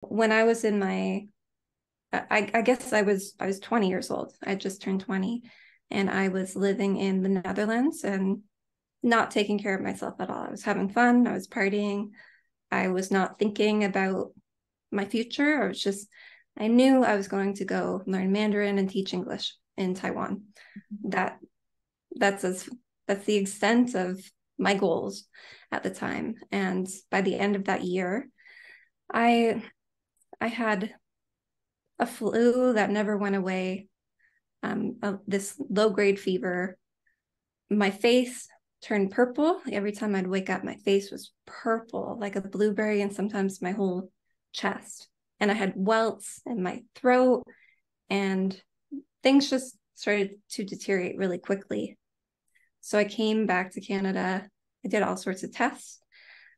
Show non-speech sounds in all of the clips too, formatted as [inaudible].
When I was in my I, I guess I was I was 20 years old. I just turned 20 and I was living in the Netherlands and not taking care of myself at all. I was having fun, I was partying. I was not thinking about my future. I was just I knew I was going to go learn Mandarin and teach English in Taiwan. Mm-hmm. That that's as that's the extent of my goals at the time. And by the end of that year, I I had a flu that never went away, um, a, this low grade fever. My face turned purple every time I'd wake up. My face was purple, like a blueberry, and sometimes my whole chest. And I had welts in my throat, and things just started to deteriorate really quickly. So I came back to Canada. I did all sorts of tests.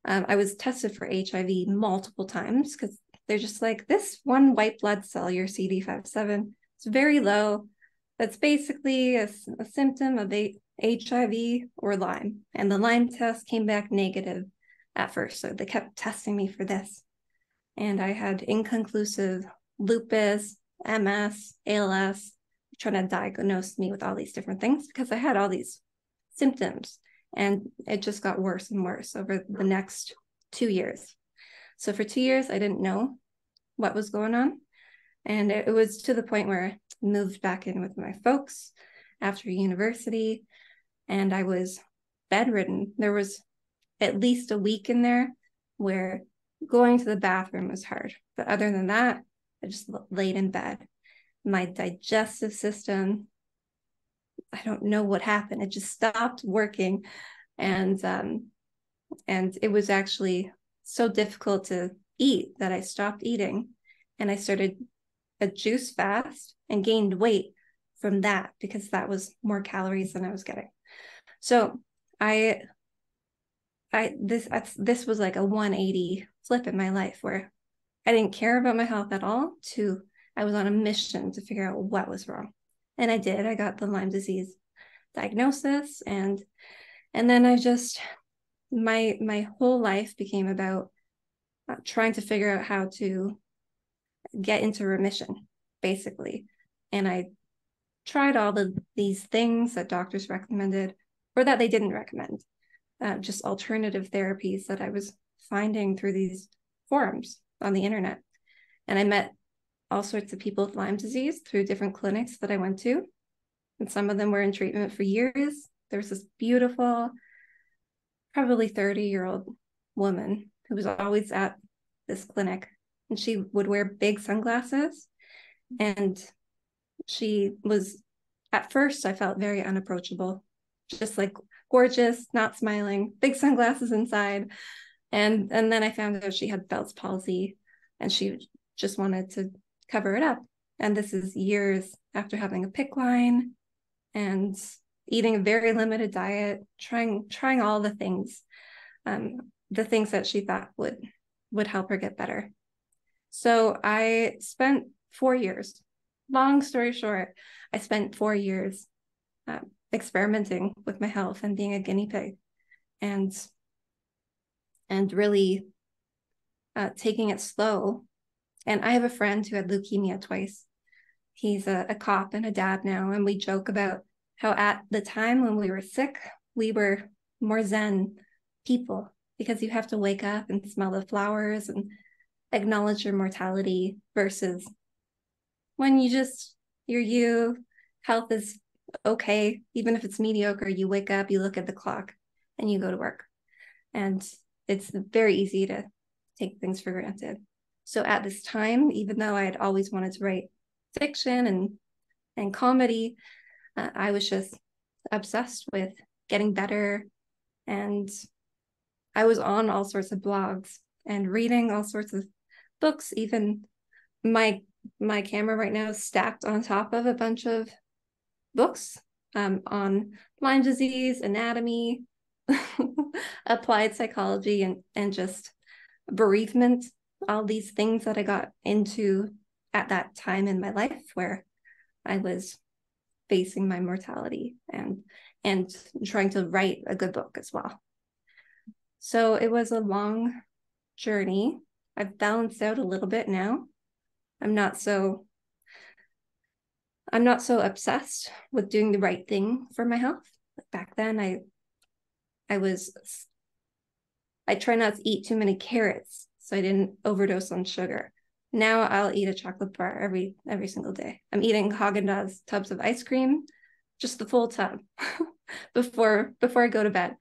Um, I was tested for HIV multiple times because they're just like this one white blood cell, your CD57, it's very low. That's basically a, a symptom of a, HIV or Lyme. And the Lyme test came back negative at first. So they kept testing me for this. And I had inconclusive lupus, MS, ALS, trying to diagnose me with all these different things because I had all these symptoms. And it just got worse and worse over the next two years. So for two years, I didn't know what was going on. And it, was to the point where I moved back in with my folks after university and I was bedridden. There was at least a week in there where going to the bathroom was hard. But other than that, I just laid in bed. My digestive system, I don't know what happened. It just stopped working. And um, and it was actually so difficult to eat that I stopped eating and I started a juice fast and gained weight from that because that was more calories than I was getting. So I I this this was like a 180 flip in my life where I didn't care about my health at all to I was on a mission to figure out what was wrong. And I did. I got the Lyme disease diagnosis and and then I just my my whole life became about uh, trying to figure out how to get into remission, basically. And I tried all the these things that doctors recommended or that they didn't recommend, uh, just alternative therapies that I was finding through these forums on the internet. And I met all sorts of people with Lyme disease through different clinics that I went to. And some of them were in treatment for years. There was this beautiful, probably 30 year old woman who was always at this clinic and she would wear big sunglasses. And she was at first i felt very unapproachable just like gorgeous not smiling big sunglasses inside. And and then i found out she had bell's palsy and she just wanted to cover it up. And this is years after having a PICC line and eating a very limited diet trying trying all the things um, the things that she thought would would help her get better. So I spent four years, long story short, I spent four years uh, experimenting with my health and being a guinea pig and and really uh, taking it slow. And I have a friend who had leukemia twice. He's a, a cop and a dad now. And we joke about how at the time when we were sick, we were more zen people because you have to wake up and smell the flowers and acknowledge your mortality versus when you just you're you health is okay even if it's mediocre you wake up you look at the clock and you go to work. And it's very easy to take things for granted. So at this time even though i had always wanted to write fiction and and comedy uh, i was just obsessed with getting better and I was on all sorts of blogs and reading all sorts of books. Even my my camera right now is stacked on top of a bunch of books um, on Lyme disease, anatomy, [laughs] applied psychology, and and just bereavement. All these things that I got into at that time in my life where I was facing my mortality and and trying to write a good book as well. So it was a long journey I've balanced out a little bit now. I'm not so I'm not so obsessed with doing the right thing for my health. Back then I I was I try not to eat too many carrots so I didn't overdose on sugar. Now I'll eat a chocolate bar every every single day. I'm eating Haagen-Dazs tubs of ice cream, just the full tub [laughs] before before I go to bed.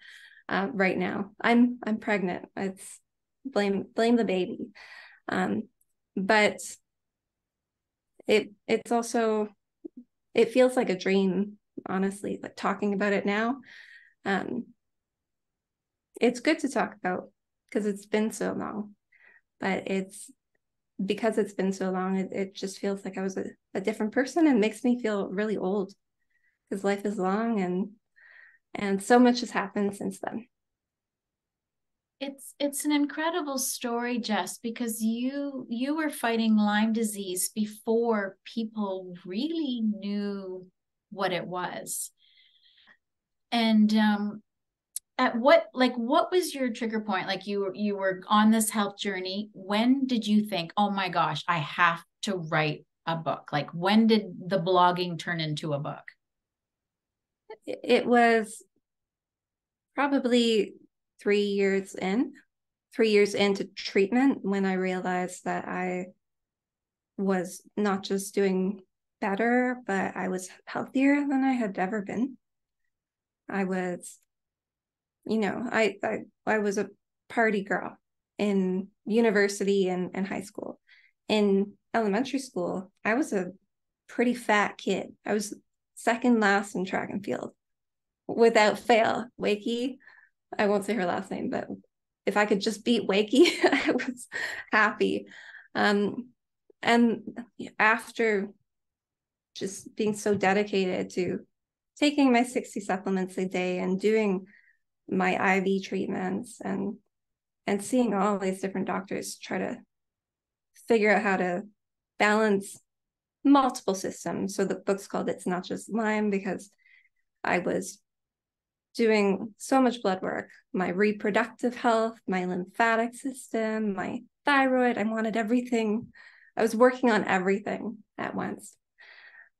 Uh, right now, I'm I'm pregnant. It's blame blame the baby, um, but it it's also it feels like a dream. Honestly, like talking about it now, um, it's good to talk about because it's been so long, but it's because it's been so long, it, it just feels like I was a, a different person and makes me feel really old because life is long and and so much has happened since then. It's it's an incredible story, Jess, because you you were fighting Lyme disease before people really knew what it was. And um at what like what was your trigger point? Like you you were on this health journey. When did you think oh my gosh i have to write a book like when did the blogging turn into a book? It was probably three years in three years into treatment when i realized that i was not just doing better but i was healthier than i had ever been. I was you know, I I, I was a party girl in university and, and high school. In elementary school, I was a pretty fat kid. I was second last in track and field without fail. Wakey, I won't say her last name, but if I could just beat Wakey, [laughs] I was happy. Um, and after just being so dedicated to taking my 60 supplements a day and doing my IV treatments and and seeing all these different doctors try to figure out how to balance multiple systems. So the book's called It's Not Just Lyme because I was doing so much blood work, my reproductive health, my lymphatic system, my thyroid. I wanted everything. I was working on everything at once.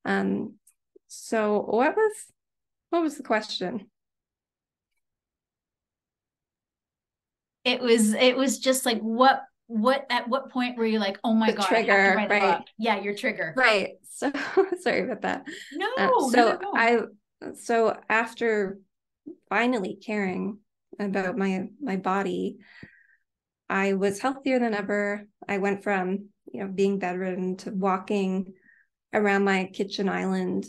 Um, so what was what was the question? It was it was just like what what at what point were you like oh my the god trigger right. yeah your trigger. Right. So [laughs] sorry about that. No uh, so no, no. i so after finally caring about my my body i was healthier than ever. I went from you know being bedridden to walking around my kitchen island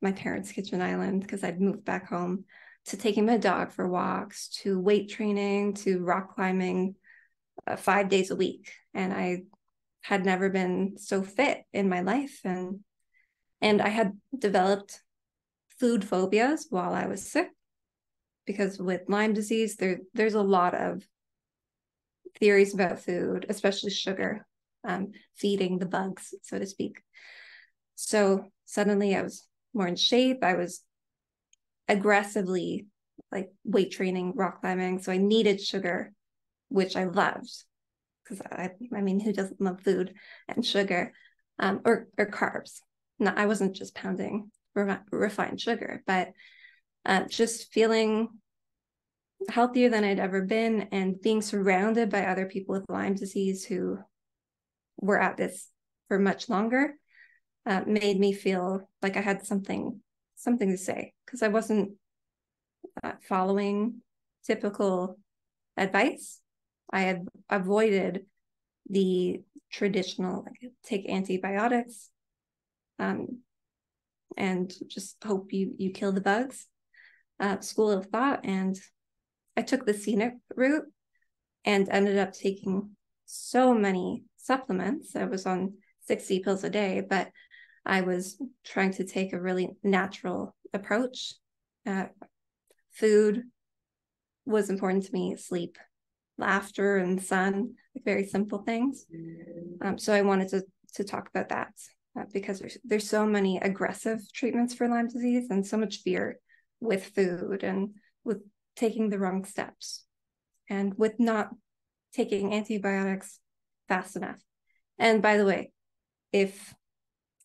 my parents kitchen island because i'd moved back home to taking my dog for walks to weight training to rock climbing uh, five days a week. And i had never been so fit in my life. And and i had developed food phobias while i was sick because with lyme disease there there's a lot of theories about food especially sugar um, feeding the bugs so to speak. So suddenly i was more in shape. I was aggressively like weight training, rock climbing. So I needed sugar, which I loved because I, I mean, who doesn't love food and sugar um, or, or carbs? No, I wasn't just pounding re- refined sugar, but uh, just feeling healthier than I'd ever been and being surrounded by other people with Lyme disease who were at this for much longer uh, made me feel like I had something something to say because I wasn't uh, following typical advice. I had avoided the traditional like take antibiotics um, and just hope you you kill the bugs uh, school of thought and I took the scenic route and ended up taking so many supplements. I was on 60 pills a day, but I was trying to take a really natural approach. Uh, food was important to me, sleep, laughter, and sun, like very simple things. Um, so I wanted to to talk about that uh, because there's there's so many aggressive treatments for Lyme disease and so much fear with food and with taking the wrong steps and with not taking antibiotics fast enough. And by the way, if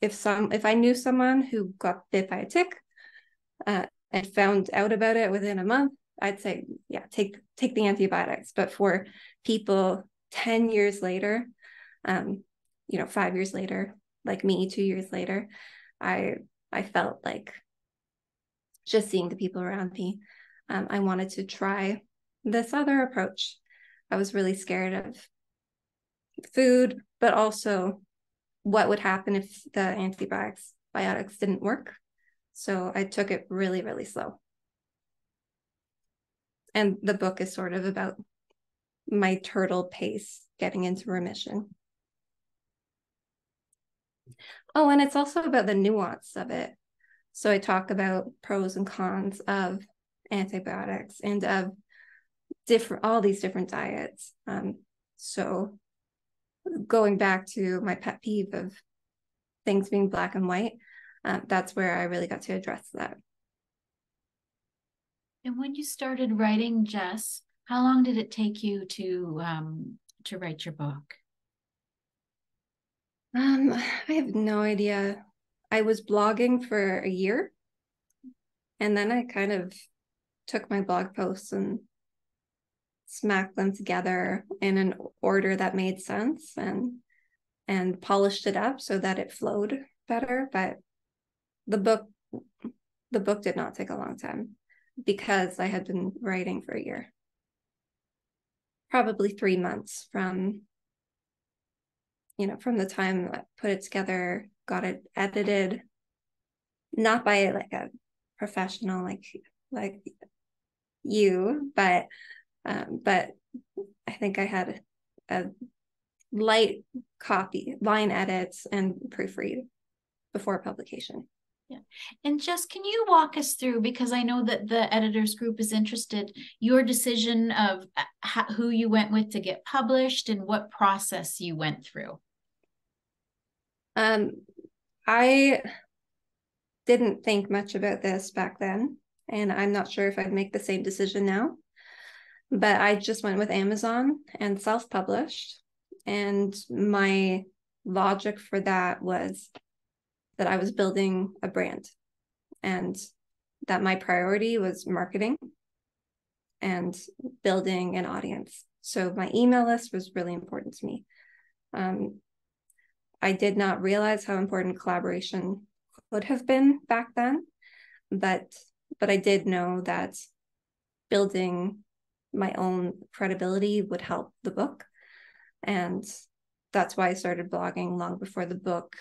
if some if I knew someone who got bit by a tick uh, and found out about it within a month, I'd say yeah, take take the antibiotics. But for people 10 years later, um, you know, five years later, like me, two years later, I I felt like just seeing the people around me, um, I wanted to try this other approach. I was really scared of food, but also what would happen if the antibiotics didn't work. So I took it really, really slow. And the book is sort of about my turtle pace getting into remission. Oh, and it's also about the nuance of it. So I talk about pros and cons of antibiotics and of different all these different diets. Um, so going back to my pet peeve of things being black and white, uh, that's where I really got to address that. And when you started writing, Jess, how long did it take you to um, to write your book? Um, I have no idea. I was blogging for a year, and then I kind of took my blog posts and smacked them together in an order that made sense and and polished it up so that it flowed better. But the book the book did not take a long time because i had been writing for a year. Probably 3 months from you know from the time i put it together got it edited not by like a professional like like you but um, but I think I had a light copy, line edits, and proofread before publication. Yeah. And just can you walk us through, because I know that the editors group is interested, your decision of uh, who you went with to get published and what process you went through? Um, I didn't think much about this back then, and I'm not sure if I'd make the same decision now but I just went with Amazon and self published. And my logic for that was that I was building a brand and that my priority was marketing and building an audience. So my email list was really important to me. Um, I did not realize how important collaboration would have been back then, but but I did know that building my own credibility would help the book. And that's why I started blogging long before the book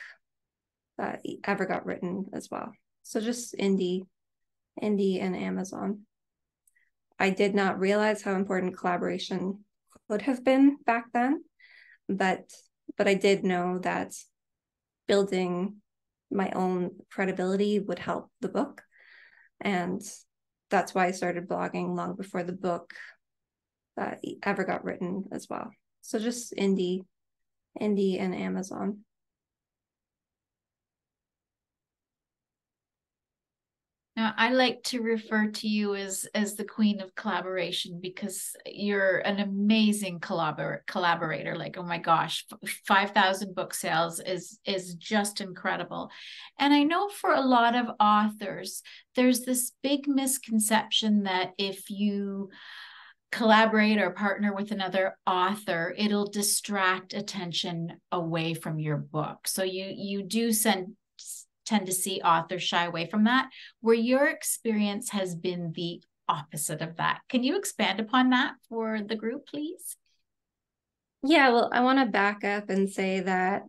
uh, ever got written as well. So just indie, indie and Amazon. I did not realize how important collaboration would have been back then, but but I did know that building my own credibility would help the book. And that's why I started blogging long before the book that ever got written as well. So just indie, indie and Amazon. Now, I like to refer to you as as the queen of collaboration because you're an amazing collabor- collaborator. Like, oh my gosh, five thousand book sales is is just incredible. And I know for a lot of authors, there's this big misconception that if you collaborate or partner with another author it'll distract attention away from your book. So you you do send tend to see authors shy away from that where your experience has been the opposite of that. Can you expand upon that for the group please? Yeah well i want to back up and say that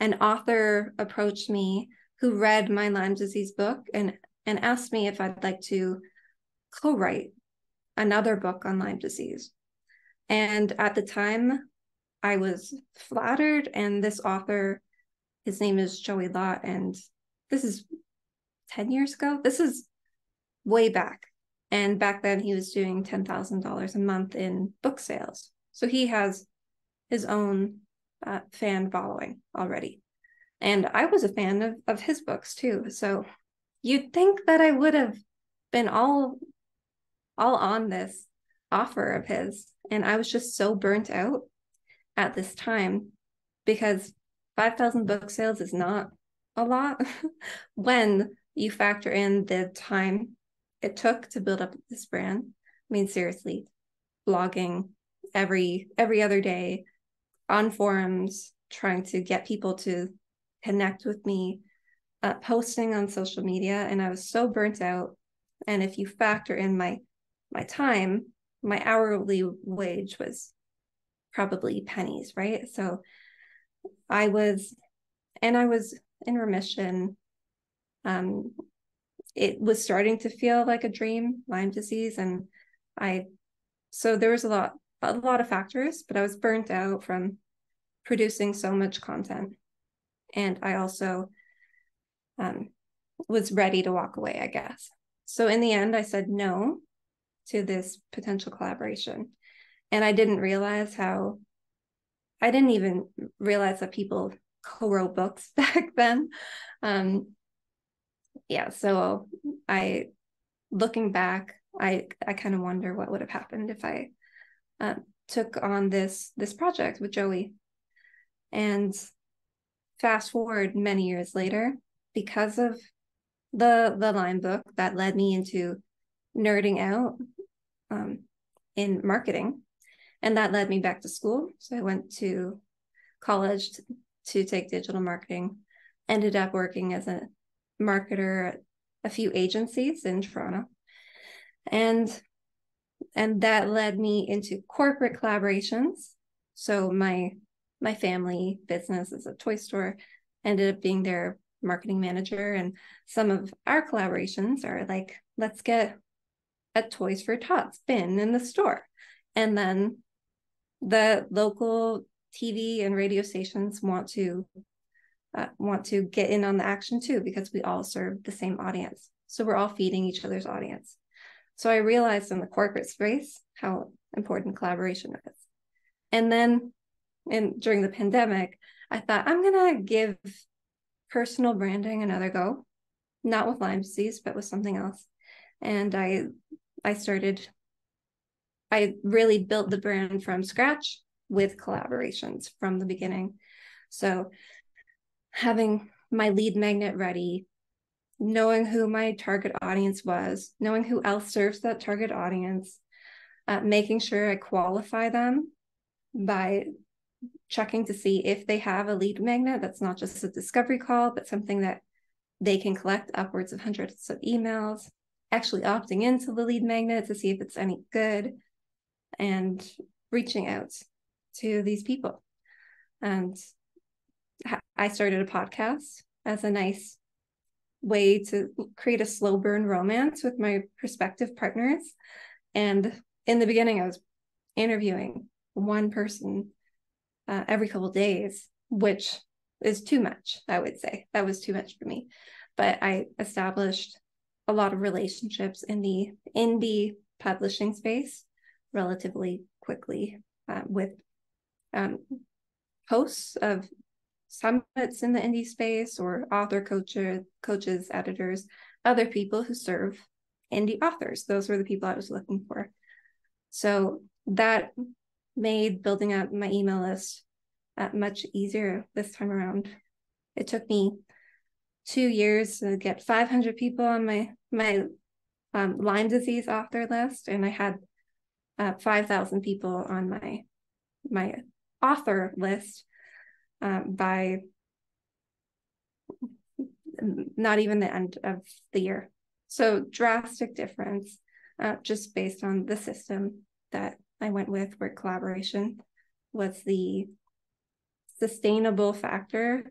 an author approached me who read my lyme disease book and and asked me if i'd like to co-write another book on Lyme disease. And at the time, I was flattered. And this author, his name is Joey Lott, and this is 10 years ago. This is way back. And back then, he was doing $10,000 a month in book sales. So he has his own uh, fan following already. And I was a fan of, of his books too. So you'd think that I would have been all all on this offer of his. And I was just so burnt out. at this time because 5,000 book sales is not a lot [laughs] when you factor in the time it took to build up this brand. I mean, seriously, blogging every every other day on forums, trying to get people to connect with me, uh, posting on social media, and I was so burnt out. And if you factor in my my time, my hourly wage was probably pennies, right? So I was, and I was in remission. Um, it was starting to feel like a dream, Lyme disease, and I. So there was a lot, a lot of factors, but I was burnt out from producing so much content, and I also um, was ready to walk away. I guess. So in the end, I said no to this potential collaboration, and I didn't realize how I didn't even realize that people co-wrote books [laughs] back then. Um, yeah, so I, looking back, I I kind of wonder what would have happened if I uh, took on this this project with Joey. And fast forward many years later, because of the the Lyme book that led me into nerding out um, in marketing and that led me back to school. So I went to college to, to take digital marketing, ended up working as a marketer at a few agencies in Toronto. And and that led me into corporate collaborations. So my my family business is a toy store, ended up being their marketing manager. And some of our collaborations are like, let's get a Toys for Tots bin in the store. And then the local TV and radio stations want to uh, want to get in on the action too because we all serve the same audience. So we're all feeding each other's audience. So I realized in the corporate space how important collaboration is. And then in during the pandemic, I thought I'm gonna give personal branding another go, not with Lyme disease, but with something else. And I I started I really built the brand from scratch with collaborations from the beginning. So having my lead magnet ready, knowing who my target audience was, knowing who else serves that target audience, uh, making sure I qualify them by checking to see if they have a lead magnet that's not just a discovery call, but something that they can collect upwards of hundreds of emails, actually opting into the lead magnet to see if it's any good, and reaching out to these people. And I started a podcast as a nice way to create a slow burn romance with my prospective partners. And in the beginning, I was interviewing one person uh, every couple days, which is too much, I would say. That was too much for me. But I established a lot of relationships in the indie publishing space relatively quickly uh, with um, hosts of summits in the indie space or author coaches, coaches, editors, other people who serve indie authors. Those were the people I was looking for. So that made building up my email list uh, much easier this time around. It took me two years to get 500 people on my my um, Lyme disease author list, and I had uh, 5,000 people on my my author list um, by not even the end of the year. So drastic difference uh, just based on the system that I went with where collaboration was the sustainable factor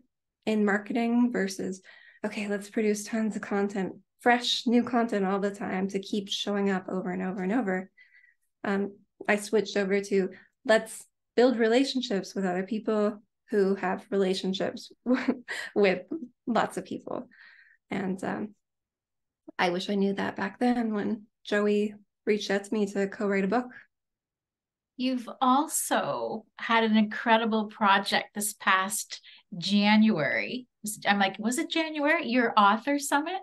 in marketing versus okay let's produce tons of content fresh new content all the time to keep showing up over and over and over um, I switched over to let's build relationships with other people who have relationships [laughs] with lots of people. And um, I wish I knew that back then when Joey reached out to me to co write a book. You've also had an incredible project this past January. I'm like, was it January? Your author summit?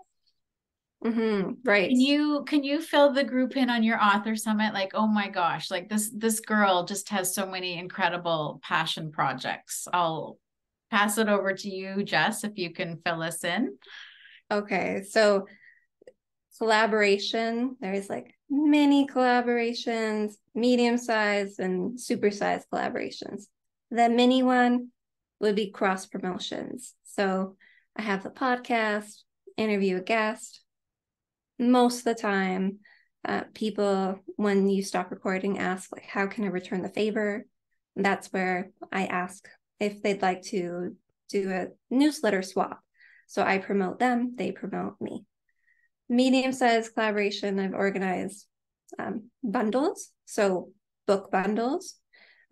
Mm-hmm. Right. Can you can you fill the group in on your author summit? Like, oh my gosh, like this this girl just has so many incredible passion projects. I'll pass it over to you, Jess, if you can fill us in. Okay. So collaboration, there's like mini collaborations, medium sized and super sized collaborations. The mini one would be cross promotions. So I have the podcast, interview a guest, most of the time uh, people when you stop recording ask like how can i return the favor? That's where i ask if they'd like to do a newsletter swap. So i promote them they promote me. Medium sized collaboration i've organized um, bundles so book bundles.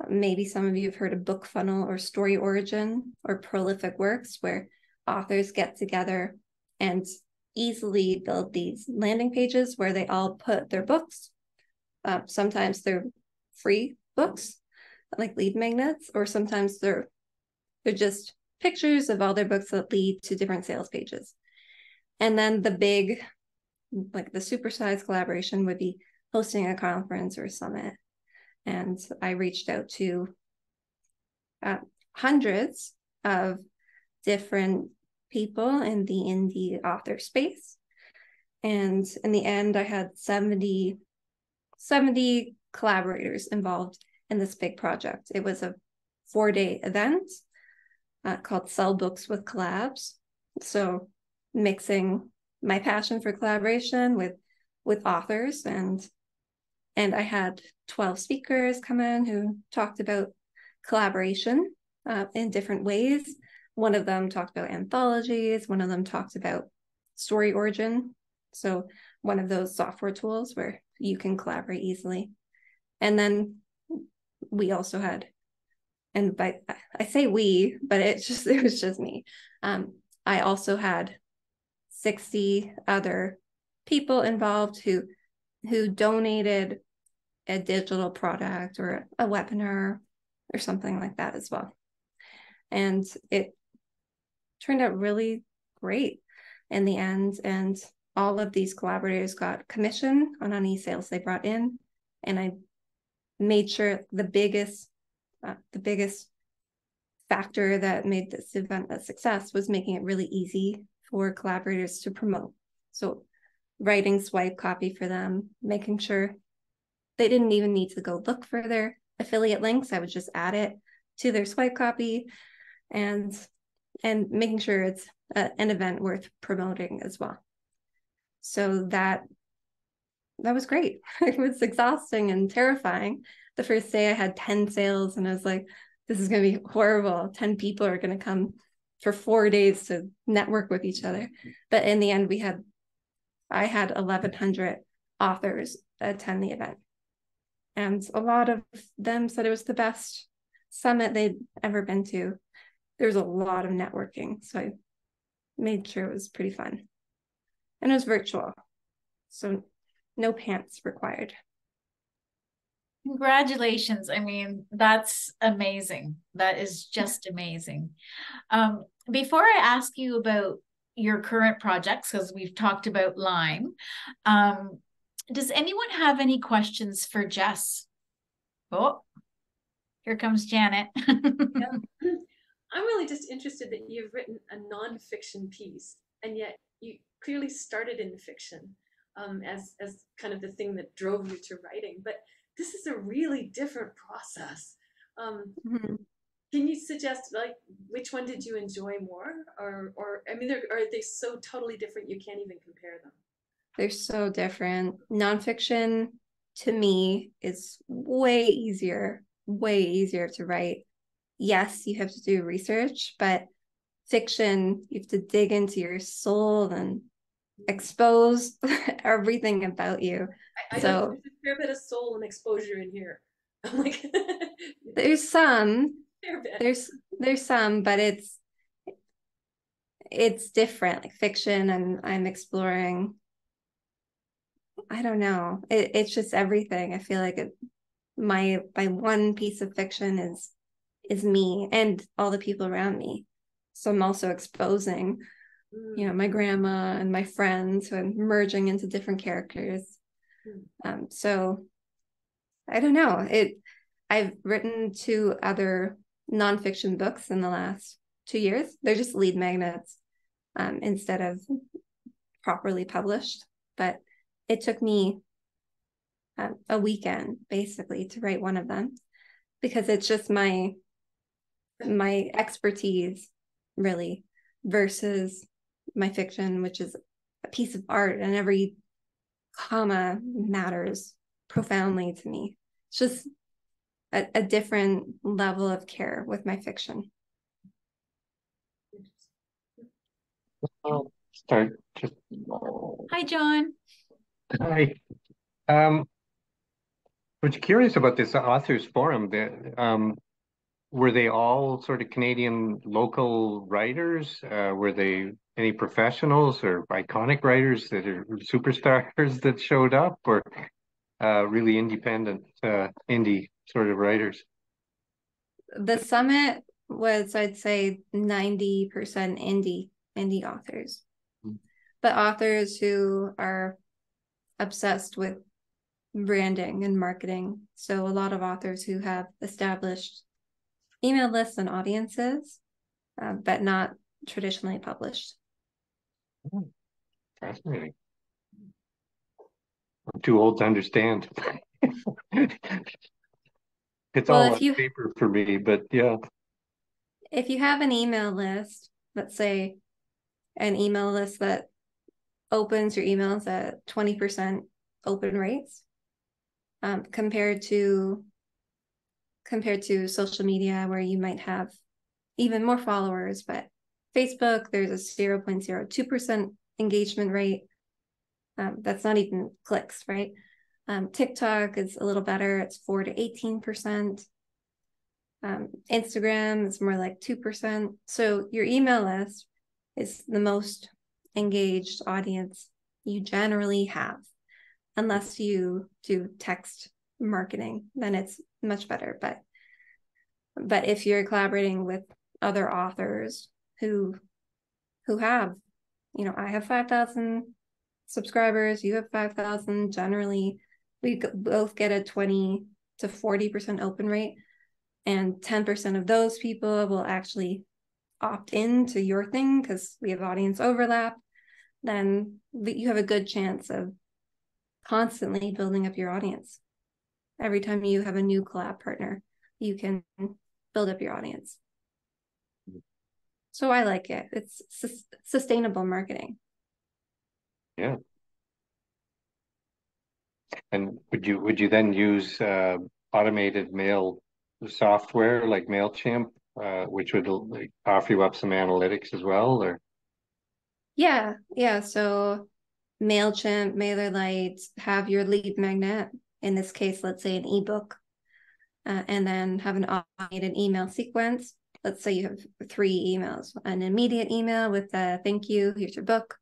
Maybe some of you have heard of BookFunnel or StoryOrigin or prolific works where authors get together and easily build these landing pages where they all put their books. Uh, sometimes they're free books, like lead magnets, or sometimes they're they're just pictures of all their books that lead to different sales pages. And then the big, like the supersized collaboration would be hosting a conference or summit. And I reached out to uh, hundreds of different people in the indie author space. And in the end, I had 70, 70 collaborators involved in this big project. It was a four day event uh, called Sell Books with Collabs. So mixing my passion for collaboration with with authors and and I had 12 speakers come in who talked about collaboration uh, in different ways one of them talked about anthologies, one of them talked about StoryOrigin. So, one of those software tools where you can collaborate easily. And then we also had, and by I say we, but it's just [laughs] it was just me. Um, I also had 60 other people involved who who donated a digital product or a webinar or something like that as well. And it turned out really great in the end. And all of these collaborators got commission on any sales they brought in. And I made sure the biggest, uh, the biggest factor that made this event a success was making it really easy for collaborators to promote. So writing swipe copy for them, making sure they didn't even need to go look for their affiliate links. I would just add it to their swipe copy. And and making sure it's a, an event worth promoting as well. So that that was great. [laughs] it was exhausting and terrifying. The first day I had 10 sales and I was like, this is going to be horrible. 10 people are going to come for four days to network with each other. But in the end, we had, I had 1,100 authors attend the event. And a lot of them said it was the best summit they'd ever been to there's a lot of networking. So I made sure it was pretty fun. And it was virtual. So no pants required. Congratulations. I mean, that's amazing. That is just amazing. Um, before I ask you about your current projects, because we've talked about Lyme, um, does anyone have any questions for Jess? Oh, here comes Janet. [laughs] I'm really just interested that you've written a nonfiction piece, and yet you clearly started in fiction um, as as kind of the thing that drove you to writing. But this is a really different process. Um, mm-hmm. Can you suggest like which one did you enjoy more, or or I mean, are they so totally different you can't even compare them? They're so different. Nonfiction to me is way easier, way easier to write yes, you have to do research, but fiction, you have to dig into your soul and expose [laughs] everything about you. I, I so there's a fair bit of soul and exposure in here. [laughs] I'm like [laughs] there's some. There's there's some, but it's it's different, like fiction, and I'm exploring. I don't know. It, it's just everything. I feel like it, my my one piece of fiction is is me and all the people around me. So I'm also exposing mm. you know my grandma and my friends who I'm merging into different characters. Mm. Um, so I don't know. It I've written two other nonfiction books in the last two years. They're just lead magnets um, instead of properly published. But it took me uh, a weekend basically to write one of them because it's just my my expertise really versus my fiction which is a piece of art and every comma matters profoundly to me. It's just a, a different level of care with my fiction. I'll start just hi john. Hi. Um I was curious about this authors forum. That um, were they all sort of Canadian local writers? Uh, were they any professionals or iconic writers that are superstars [laughs] that showed up, or uh, really independent uh, indie sort of writers? The summit was, I'd say, ninety percent indie indie authors, mm-hmm. but authors who are obsessed with branding and marketing. So, a lot of authors who have established email lists and audiences, uh, but not traditionally published. Oh, fascinating. I'm too old to understand. [laughs] it's well, all on you, paper for me, but yeah. If you have an email list, let's say an email list that opens your emails at 20% open rates, um, compared to compared to social media where you might have even more followers but facebook there's a 0.02% engagement rate. Um, that's not even clicks right? Um, tiktok is a little better. It's 4 to 18% um, instagram is more like 2% so your email list is the most engaged audience you generally have unless you do text marketing then it's much better but but if you're collaborating with other authors who who have you know i have 5000 subscribers you have 5000 generally we both get a 20 to 40% open rate and 10% of those people will actually opt in to your thing because we have audience overlap then you have a good chance of constantly building up your audience. Every time you have a new collab partner, you can build up your audience. So I like it. It's su- sustainable marketing. Yeah. And would you would you then use uh, automated mail software like Mailchimp, uh, which would like, offer you up some analytics as well, or? Yeah, yeah. So MailChimp, MailerLite, have your lead magnet, in this case, let's say an ebook, uh, and then have an automated email sequence. Let's say you have three emails an immediate email with a thank you, here's your book,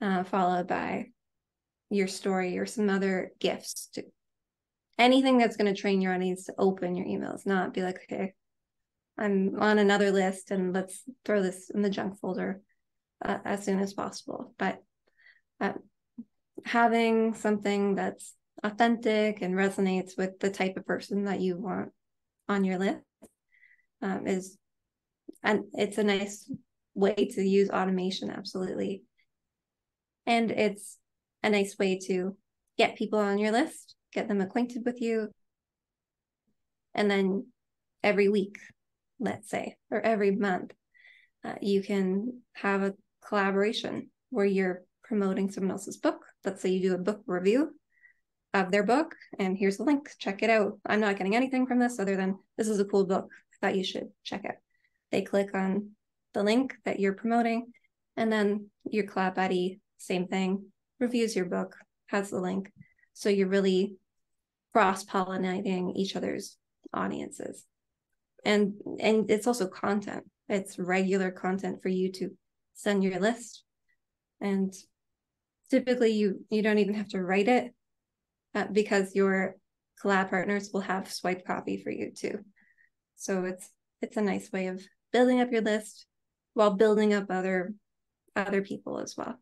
uh, followed by your story or some other gifts to anything that's going to train your audience to open your emails, not be like, okay, I'm on another list and let's throw this in the junk folder uh, as soon as possible. But uh, having something that's authentic and resonates with the type of person that you want on your list um, is and it's a nice way to use automation absolutely. And it's a nice way to get people on your list get them acquainted with you and then every week let's say or every month uh, you can have a collaboration where you're promoting someone else's book. Let's say you do a book review of their book and here's the link. Check it out. I'm not getting anything from this other than this is a cool book. I thought you should check it. They click on the link that you're promoting and then your collab buddy same thing reviews your book has the link. So you're really cross pollinating each other's audiences. And and it's also content. It's regular content for you to send your list. And typically you you don't even have to write it uh, because your collab partners will have swipe copy for you too so it's it's a nice way of building up your list while building up other other people as well.